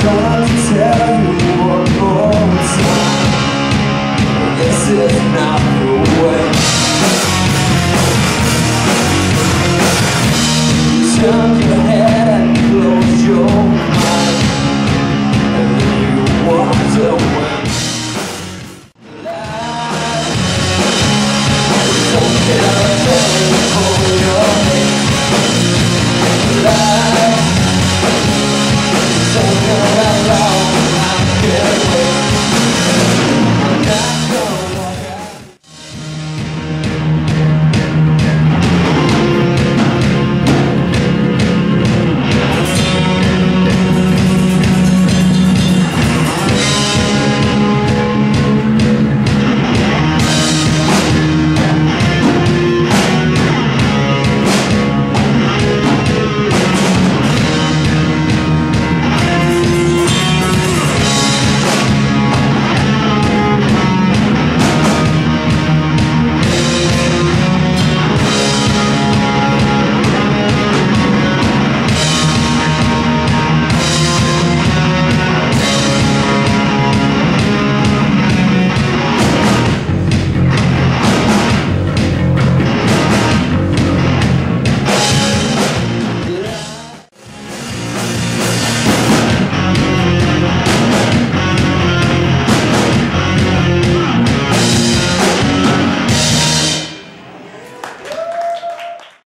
trying to tell you one more time This is not way me